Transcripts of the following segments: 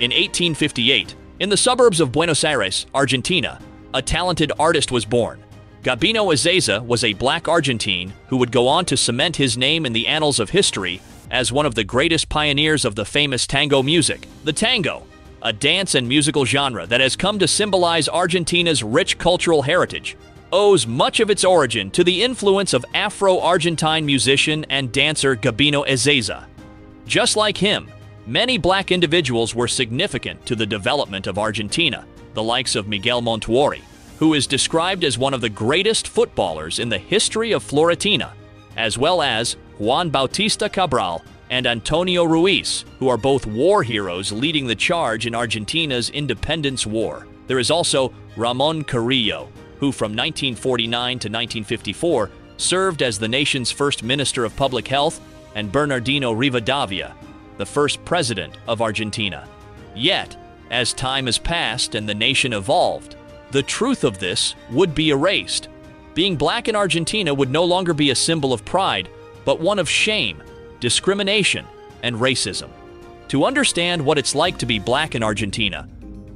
In 1858, in the suburbs of Buenos Aires, Argentina, a talented artist was born. Gabino Ezeiza was a black Argentine who would go on to cement his name in the annals of history as one of the greatest pioneers of the famous tango music. The tango, a dance and musical genre that has come to symbolize Argentina's rich cultural heritage, owes much of its origin to the influence of Afro-Argentine musician and dancer Gabino Ezeiza. Just like him, many black individuals were significant to the development of Argentina, the likes of Miguel Montuori, who is described as one of the greatest footballers in the history of Fiorentina, as well as Juan Bautista Cabral and Antonio Ruiz, who are both war heroes leading the charge in Argentina's independence war. There is also Ramon Carrillo, who from 1949 to 1954 served as the nation's first Minister of Public Health, and Bernardino Rivadavia, the first president of Argentina. Yet, as time has passed and the nation evolved, the truth of this would be erased. Being black in Argentina would no longer be a symbol of pride, but one of shame, discrimination, and racism. To understand what it's like to be black in Argentina,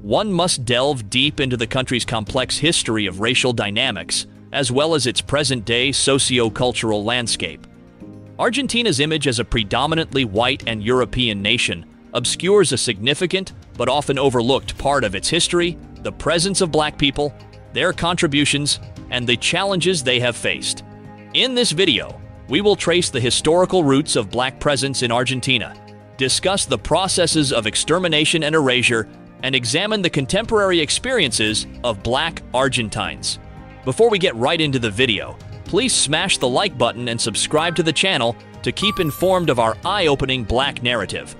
one must delve deep into the country's complex history of racial dynamics, as well as its present-day socio-cultural landscape. Argentina's image as a predominantly white and European nation obscures a significant but often overlooked part of its history, the presence of black people, their contributions, and the challenges they have faced. In this video, we will trace the historical roots of black presence in Argentina, discuss the processes of extermination and erasure, and examine the contemporary experiences of black Argentines. Before we get right into the video, please smash the like button and subscribe to the channel to keep informed of our eye-opening black narrative.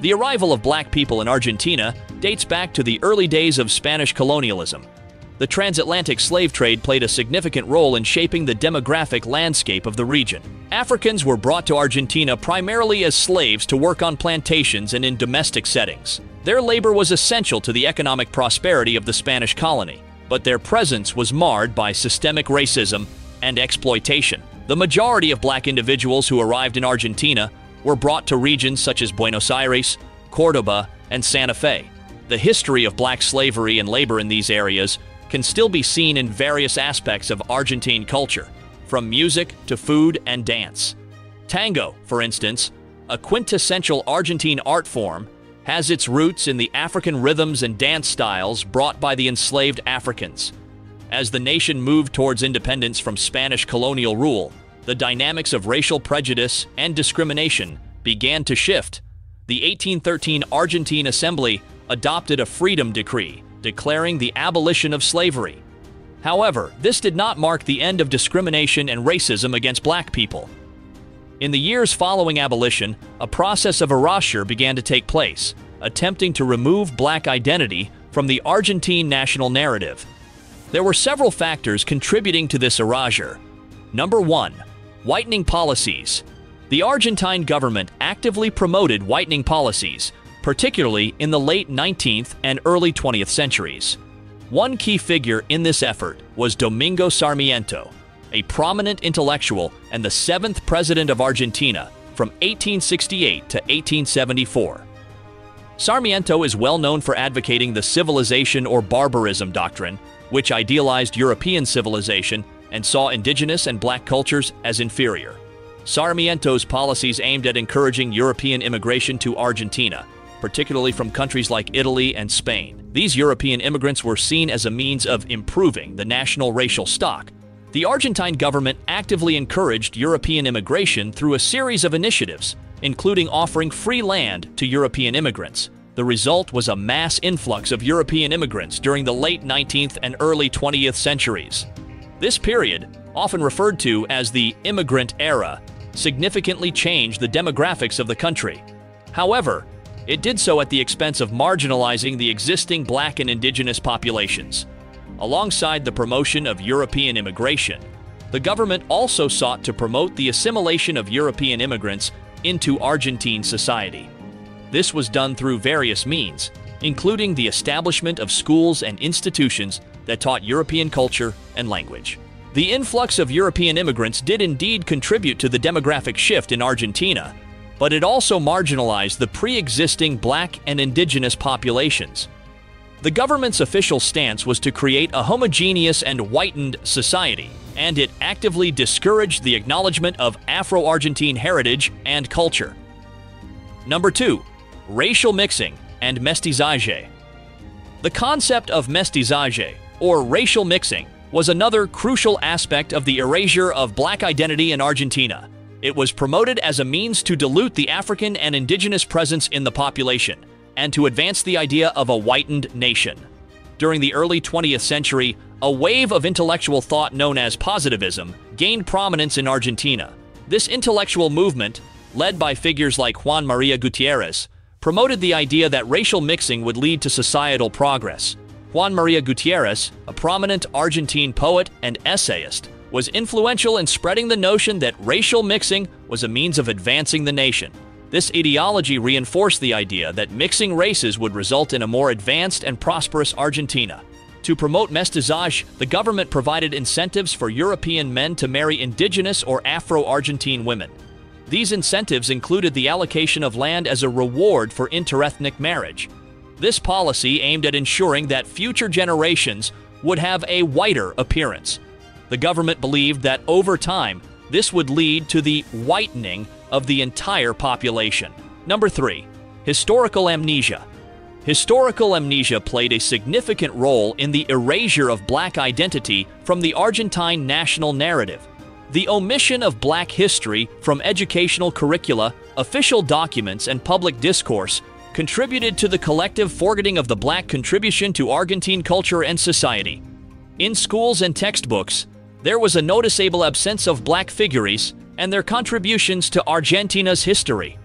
The arrival of black people in Argentina dates back to the early days of Spanish colonialism. The transatlantic slave trade played a significant role in shaping the demographic landscape of the region. Africans were brought to Argentina primarily as slaves to work on plantations and in domestic settings. Their labor was essential to the economic prosperity of the Spanish colony, but their presence was marred by systemic racism and exploitation. The majority of black individuals who arrived in Argentina were brought to regions such as Buenos Aires, Cordoba, and Santa Fe. The history of black slavery and labor in these areas can still be seen in various aspects of Argentine culture, from music to food and dance. Tango, for instance, a quintessential Argentine art form, has its roots in the African rhythms and dance styles brought by the enslaved Africans. As the nation moved towards independence from Spanish colonial rule, the dynamics of racial prejudice and discrimination began to shift. The 1813 Argentine Assembly adopted a freedom decree declaring the abolition of slavery. However, this did not mark the end of discrimination and racism against black people. In the years following abolition, a process of erasure began to take place, attempting to remove black identity from the Argentine national narrative. There were several factors contributing to this erasure. Number 1. Whitening policies. The Argentine government actively promoted whitening policies, particularly in the late 19th and early 20th centuries. One key figure in this effort was Domingo Sarmiento, a prominent intellectual and the seventh president of Argentina from 1868 to 1874. Sarmiento is well known for advocating the civilization or barbarism doctrine, which idealized European civilization and saw indigenous and black cultures as inferior. Sarmiento's policies aimed at encouraging European immigration to Argentina, particularly from countries like Italy and Spain. These European immigrants were seen as a means of improving the national racial stock. The Argentine government actively encouraged European immigration through a series of initiatives, including offering free land to European immigrants. The result was a mass influx of European immigrants during the late 19th and early 20th centuries. This period, often referred to as the immigrant era, significantly changed the demographics of the country. However, it did so at the expense of marginalizing the existing black and indigenous populations. Alongside the promotion of European immigration, the government also sought to promote the assimilation of European immigrants into Argentine society. This was done through various means, including the establishment of schools and institutions that taught European culture and language. The influx of European immigrants did indeed contribute to the demographic shift in Argentina, but it also marginalized the pre-existing black and indigenous populations. The government's official stance was to create a homogeneous and whitened society, and it actively discouraged the acknowledgement of Afro-Argentine heritage and culture. Number 2. Racial mixing and mestizaje. The concept of mestizaje, or racial mixing, was another crucial aspect of the erasure of black identity in Argentina. It was promoted as a means to dilute the African and indigenous presence in the population, and to advance the idea of a whitened nation. During the early 20th century, a wave of intellectual thought known as positivism gained prominence in Argentina. This intellectual movement, led by figures like Juan Maria Gutierrez, promoted the idea that racial mixing would lead to societal progress. Juan Maria Gutierrez, a prominent Argentine poet and essayist, was influential in spreading the notion that racial mixing was a means of advancing the nation. This ideology reinforced the idea that mixing races would result in a more advanced and prosperous Argentina. To promote mestizaje, the government provided incentives for European men to marry indigenous or Afro-Argentine women. These incentives included the allocation of land as a reward for interethnic marriage. This policy aimed at ensuring that future generations would have a whiter appearance. The government believed that over time, this would lead to the whitening of the entire population. Number 3. Historical amnesia. Historical amnesia played a significant role in the erasure of black identity from the Argentine national narrative. The omission of black history from educational curricula, official documents, and public discourse contributed to the collective forgetting of the black contribution to Argentine culture and society. In schools and textbooks, there was a noticeable absence of black figures and their contributions to Argentina's history.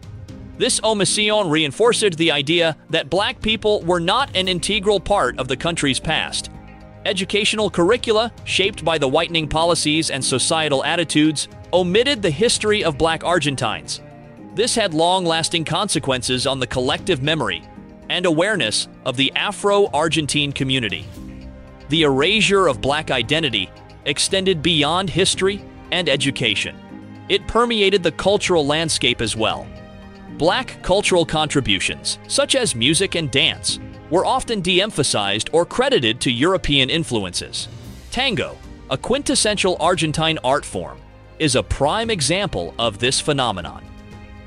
This omission reinforced the idea that black people were not an integral part of the country's past. Educational curricula, shaped by the whitening policies and societal attitudes, omitted the history of black Argentines. This had long-lasting consequences on the collective memory and awareness of the Afro-Argentine community. The erasure of black identity extended beyond history and education. It permeated the cultural landscape as well. Black cultural contributions, such as music and dance, were often de-emphasized or credited to European influences. Tango, a quintessential Argentine art form, is a prime example of this phenomenon.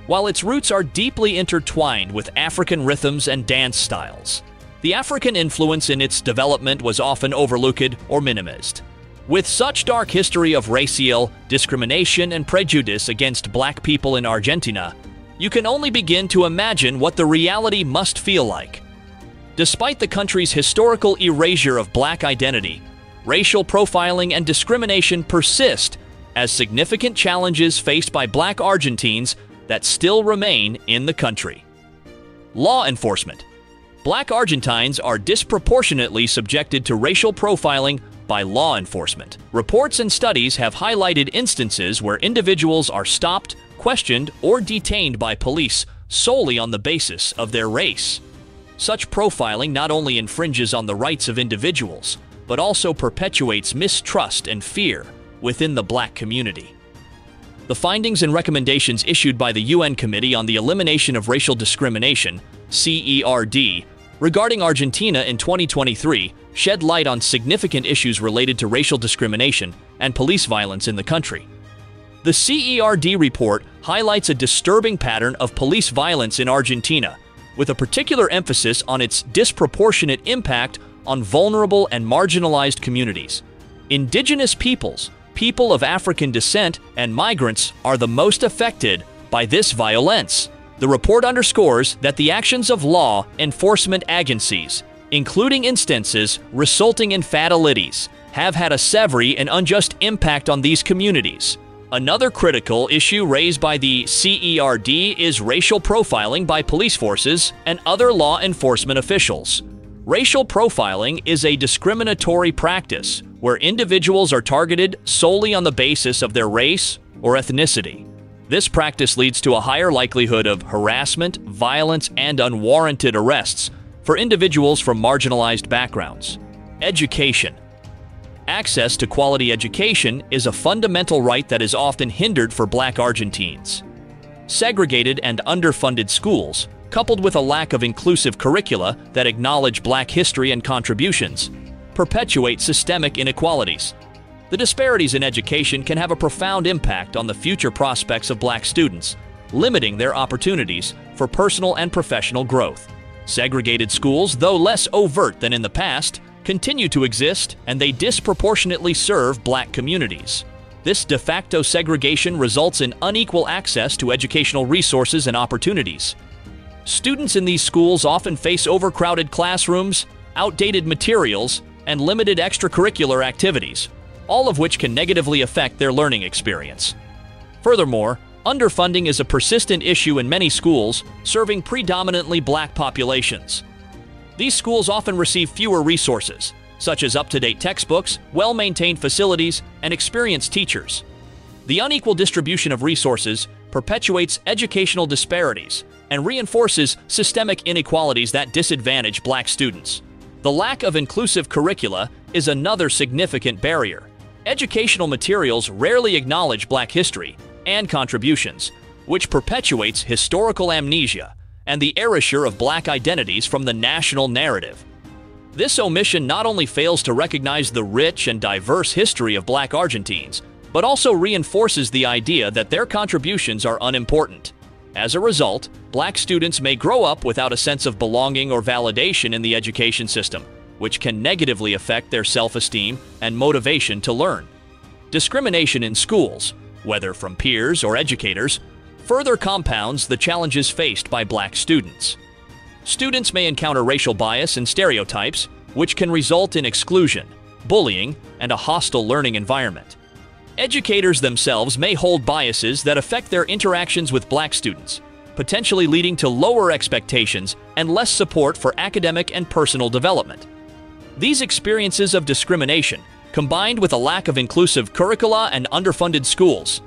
While its roots are deeply intertwined with African rhythms and dance styles, the African influence in its development was often overlooked or minimized. With such dark history of racial discrimination and prejudice against black people in Argentina, you can only begin to imagine what the reality must feel like. Despite the country's historical erasure of black identity, racial profiling and discrimination persist as significant challenges faced by black Argentines that still remain in the country. Law enforcement. Black Argentines are disproportionately subjected to racial profiling by law enforcement. Reports and studies have highlighted instances where individuals are stopped, questioned, or detained by police solely on the basis of their race. Such profiling not only infringes on the rights of individuals, but also perpetuates mistrust and fear within the black community. The findings and recommendations issued by the UN Committee on the Elimination of Racial Discrimination, CERD, regarding Argentina in 2023 shed light on significant issues related to racial discrimination and police violence in the country. The CERD report highlights a disturbing pattern of police violence in Argentina, with a particular emphasis on its disproportionate impact on vulnerable and marginalized communities. Indigenous peoples, people of African descent, and migrants are the most affected by this violence. The report underscores that the actions of law enforcement agencies, including instances resulting in fatalities, have had a severe and unjust impact on these communities. Another critical issue raised by the CERD is racial profiling by police forces and other law enforcement officials. Racial profiling is a discriminatory practice where individuals are targeted solely on the basis of their race or ethnicity. This practice leads to a higher likelihood of harassment, violence, and unwarranted arrests for individuals from marginalized backgrounds. Education. Access to quality education is a fundamental right that is often hindered for black Argentines. segregated and underfunded schools, coupled with a lack of inclusive curricula that acknowledge black history and contributions, perpetuate systemic inequalities. The disparities in education can have a profound impact on the future prospects of black students, limiting their opportunities for personal and professional growth. Segregated schools, though less overt than in the past, continue to exist and they disproportionately serve black communities. This de facto segregation results in unequal access to educational resources and opportunities. Students in these schools often face overcrowded classrooms, outdated materials, and limited extracurricular activities, all of which can negatively affect their learning experience. Furthermore, underfunding is a persistent issue in many schools, serving predominantly black populations. These schools often receive fewer resources, such as up-to-date textbooks, well-maintained facilities, and experienced teachers. The unequal distribution of resources perpetuates educational disparities and reinforces systemic inequalities that disadvantage black students. The lack of inclusive curricula is another significant barrier. Educational materials rarely acknowledge black history and contributions, which perpetuates historical amnesia and the erasure of black identities from the national narrative. This omission not only fails to recognize the rich and diverse history of black Argentines, but also reinforces the idea that their contributions are unimportant. As a result, black students may grow up without a sense of belonging or validation in the education system, which can negatively affect their self-esteem and motivation to learn. Discrimination in schools, whether from peers or educators, further compounds the challenges faced by black students. Students may encounter racial bias and stereotypes, which can result in exclusion, bullying, and a hostile learning environment. Educators themselves may hold biases that affect their interactions with black students, potentially leading to lower expectations and less support for academic and personal development. These experiences of discrimination, combined with a lack of inclusive curricula and underfunded schools,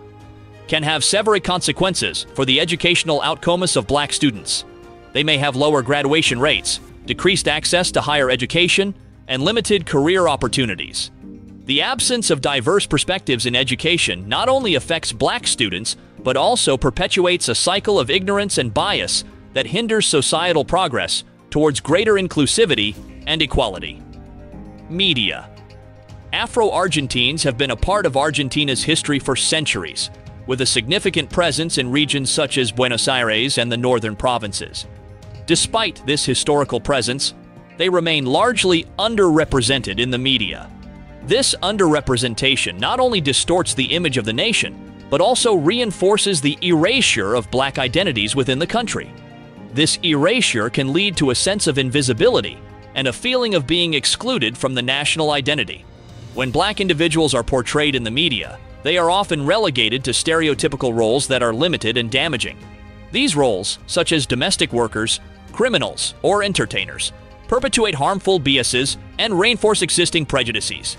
can have severe consequences for the educational outcomes of black students. They may have lower graduation rates, decreased access to higher education, and limited career opportunities. The absence of diverse perspectives in education not only affects black students, but also perpetuates a cycle of ignorance and bias that hinders societal progress towards greater inclusivity and equality. Media Afro-Argentines have been a part of Argentina's history for centuries, with a significant presence in regions such as Buenos Aires and the northern provinces. Despite this historical presence, they remain largely underrepresented in the media. This underrepresentation not only distorts the image of the nation, but also reinforces the erasure of black identities within the country. This erasure can lead to a sense of invisibility and a feeling of being excluded from the national identity. When black individuals are portrayed in the media, they are often relegated to stereotypical roles that are limited and damaging. These roles, such as domestic workers, criminals, or entertainers, perpetuate harmful biases and reinforce existing prejudices.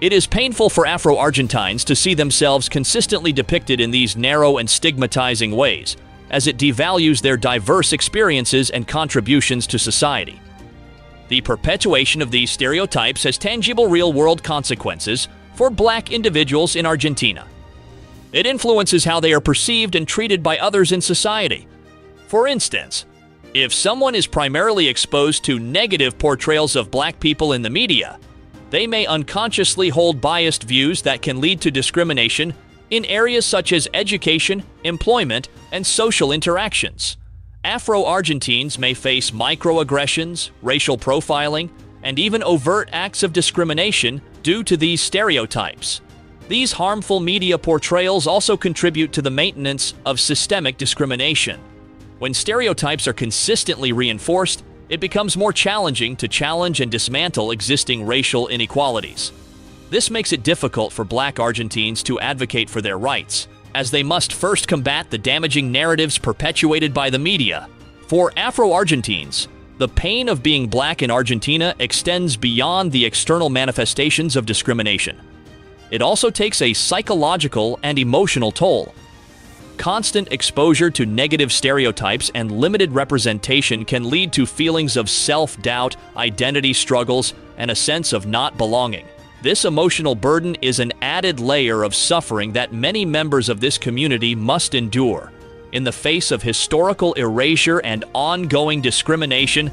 It is painful for Afro-Argentines to see themselves consistently depicted in these narrow and stigmatizing ways, as it devalues their diverse experiences and contributions to society. The perpetuation of these stereotypes has tangible real-world consequences for black individuals in Argentina. It influences how they are perceived and treated by others in society. For instance, if someone is primarily exposed to negative portrayals of black people in the media, they may unconsciously hold biased views that can lead to discrimination in areas such as education, employment, and social interactions. Afro-Argentines may face microaggressions, racial profiling, and even overt acts of discrimination due to these stereotypes. These harmful media portrayals also contribute to the maintenance of systemic discrimination. When stereotypes are consistently reinforced, it becomes more challenging to challenge and dismantle existing racial inequalities. This makes it difficult for black Argentines to advocate for their rights, as they must first combat the damaging narratives perpetuated by the media. For Afro-Argentines, the pain of being black in Argentina extends beyond the external manifestations of discrimination. It also takes a psychological and emotional toll. Constant exposure to negative stereotypes and limited representation can lead to feelings of self-doubt, identity struggles, and a sense of not belonging. This emotional burden is an added layer of suffering that many members of this community must endure. In the face of historical erasure and ongoing discrimination,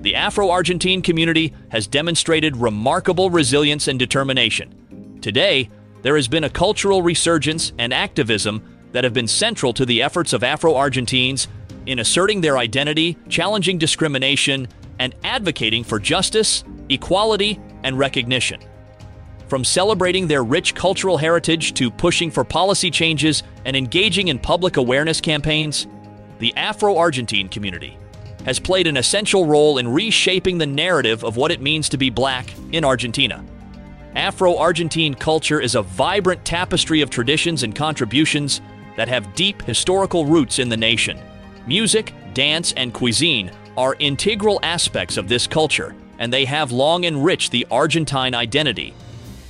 the Afro-Argentine community has demonstrated remarkable resilience and determination. Today, there has been a cultural resurgence and activism that have been central to the efforts of Afro-Argentines in asserting their identity, challenging discrimination, and advocating for justice, equality, and recognition. From celebrating their rich cultural heritage to pushing for policy changes and engaging in public awareness campaigns, the Afro-Argentine community has played an essential role in reshaping the narrative of what it means to be black in Argentina. Afro-Argentine culture is a vibrant tapestry of traditions and contributions that have deep historical roots in the nation. Music, dance, and cuisine are integral aspects of this culture, and they have long enriched the Argentine identity.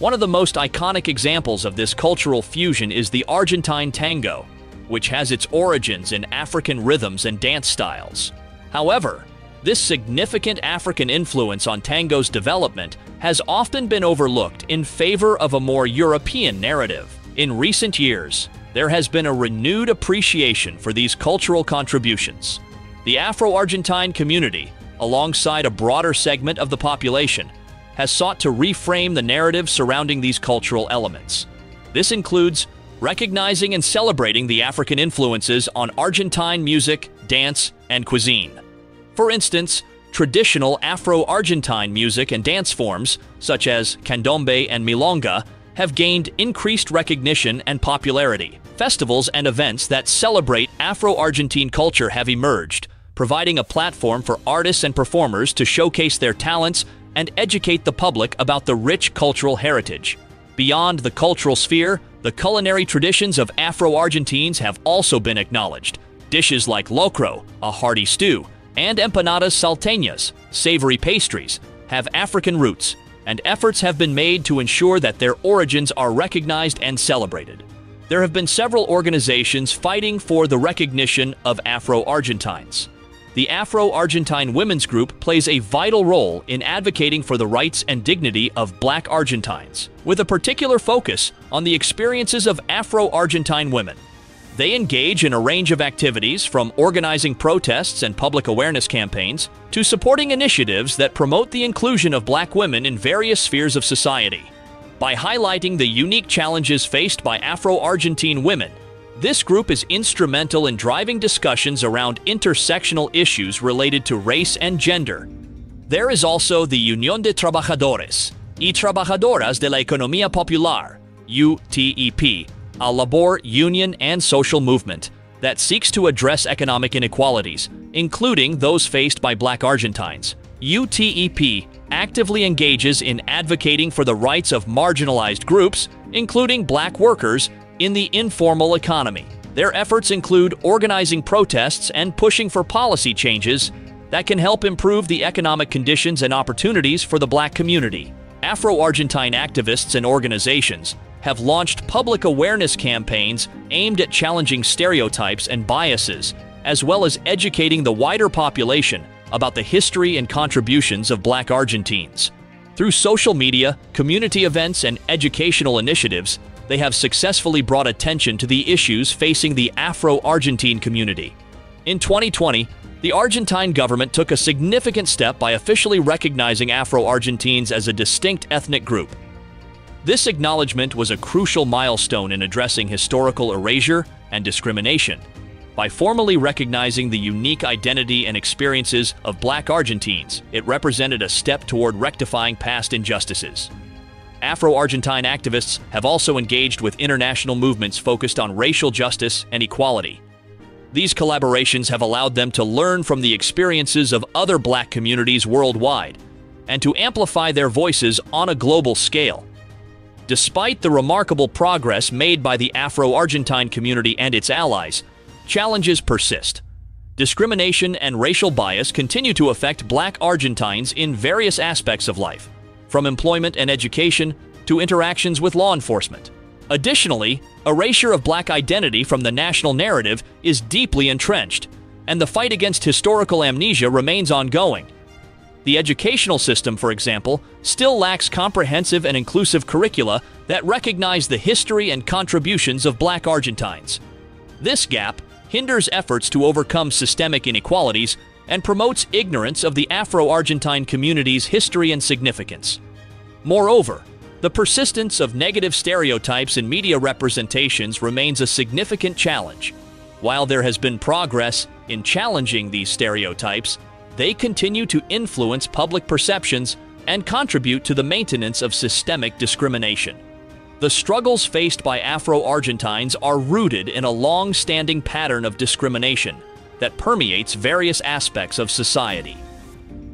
One of the most iconic examples of this cultural fusion is the Argentine tango, which has its origins in African rhythms and dance styles. However, this significant African influence on tango's development has often been overlooked in favor of a more European narrative. In recent years, there has been a renewed appreciation for these cultural contributions. The Afro-Argentine community, alongside a broader segment of the population, has sought to reframe the narrative surrounding these cultural elements. This includes recognizing and celebrating the African influences on Argentine music, dance, and cuisine. For instance, traditional Afro-Argentine music and dance forms, such as candombe and milonga, have gained increased recognition and popularity. Festivals and events that celebrate Afro-Argentine culture have emerged, providing a platform for artists and performers to showcase their talents and educate the public about the rich cultural heritage. Beyond the cultural sphere, the culinary traditions of Afro-Argentines have also been acknowledged. Dishes like locro, a hearty stew, and empanadas salteñas, savory pastries, have African roots, and efforts have been made to ensure that their origins are recognized and celebrated. There have been several organizations fighting for the recognition of Afro-Argentines. The Afro-Argentine Women's Group plays a vital role in advocating for the rights and dignity of black Argentines, with a particular focus on the experiences of Afro-Argentine women. They engage in a range of activities from organizing protests and public awareness campaigns to supporting initiatives that promote the inclusion of black women in various spheres of society. By highlighting the unique challenges faced by Afro-Argentine women, this group is instrumental in driving discussions around intersectional issues related to race and gender. There is also the Unión de Trabajadores y Trabajadoras de la Economía Popular, UTEP, a labor, union, and social movement that seeks to address economic inequalities, including those faced by black Argentines. UTEP actively engages in advocating for the rights of marginalized groups, including black workers, in the informal economy. Their efforts include organizing protests and pushing for policy changes that can help improve the economic conditions and opportunities for the black community. Afro-Argentine activists and organizations have launched public awareness campaigns aimed at challenging stereotypes and biases, as well as educating the wider population about the history and contributions of black Argentines. Through social media, community events, and educational initiatives, they have successfully brought attention to the issues facing the Afro-Argentine community. In 2020, the Argentine government took a significant step by officially recognizing Afro-Argentines as a distinct ethnic group. This acknowledgement was a crucial milestone in addressing historical erasure and discrimination. By formally recognizing the unique identity and experiences of black Argentines, it represented a step toward rectifying past injustices. Afro-Argentine activists have also engaged with international movements focused on racial justice and equality. These collaborations have allowed them to learn from the experiences of other black communities worldwide and to amplify their voices on a global scale. Despite the remarkable progress made by the Afro-Argentine community and its allies, challenges persist. Discrimination and racial bias continue to affect black Argentines in various aspects of life, from employment and education to interactions with law enforcement. Additionally, erasure of black identity from the national narrative is deeply entrenched, and the fight against historical amnesia remains ongoing. The educational system, for example, still lacks comprehensive and inclusive curricula that recognize the history and contributions of black Argentines. This gap hinders efforts to overcome systemic inequalities, and promotes ignorance of the Afro-Argentine community's history and significance. Moreover, the persistence of negative stereotypes in media representations remains a significant challenge. While there has been progress in challenging these stereotypes, they continue to influence public perceptions and contribute to the maintenance of systemic discrimination. The struggles faced by Afro-Argentines are rooted in a long-standing pattern of discrimination that permeates various aspects of society.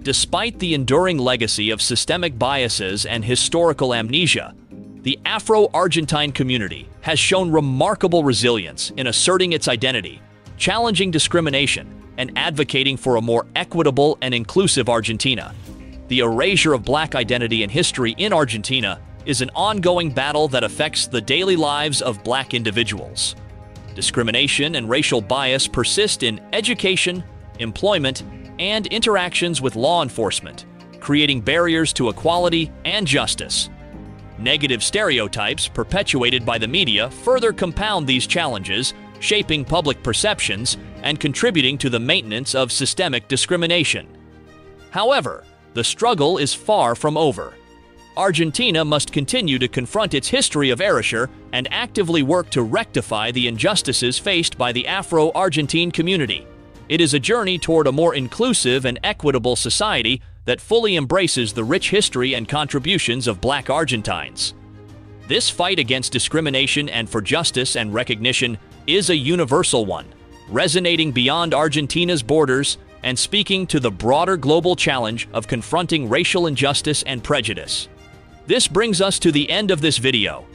Despite the enduring legacy of systemic biases and historical amnesia, the Afro-Argentine community has shown remarkable resilience in asserting its identity, challenging discrimination, and advocating for a more equitable and inclusive Argentina. The erasure of black identity and history in Argentina is an ongoing battle that affects the daily lives of black individuals. Discrimination and racial bias persist in education, employment, and interactions with law enforcement, creating barriers to equality and justice. Negative stereotypes perpetuated by the media further compound these challenges, shaping public perceptions and contributing to the maintenance of systemic discrimination. However, the struggle is far from over. Argentina must continue to confront its history of erasure and actively work to rectify the injustices faced by the Afro-Argentine community. It is a journey toward a more inclusive and equitable society that fully embraces the rich history and contributions of black Argentines. This fight against discrimination and for justice and recognition is a universal one, resonating beyond Argentina's borders and speaking to the broader global challenge of confronting racial injustice and prejudice. This brings us to the end of this video.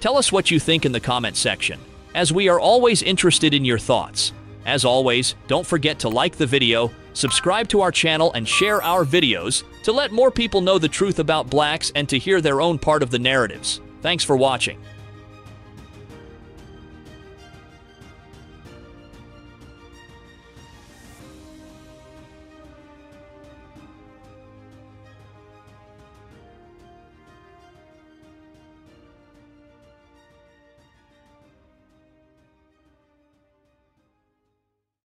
Tell us what you think in the comment section, as we are always interested in your thoughts. As always, don't forget to like the video, subscribe to our channel, and share our videos to let more people know the truth about blacks and to hear their own part of the narratives. Thanks for watching.